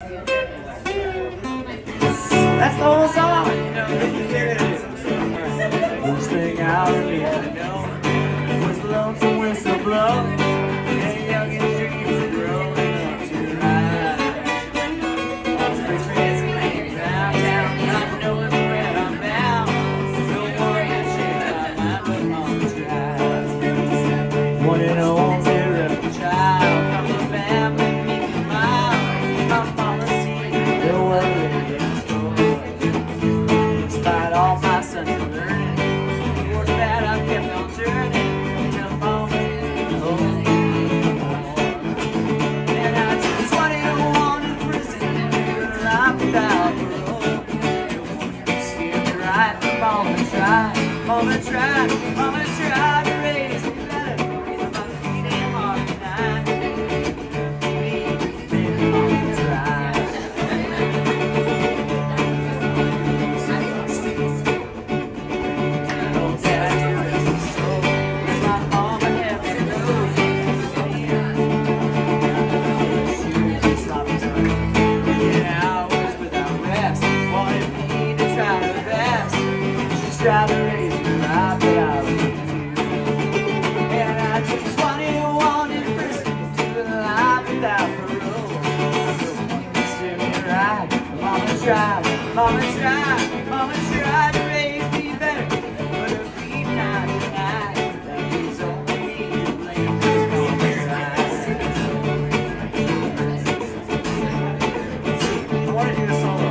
That's the whole song. You know, out of me, I lonesome whistle blow. on the track, on the track, on the track. tried, mama tried, mama tried to raise me better, but her feet not denied. That is only to blame. I want to do solo.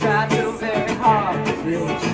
Tried so very hard.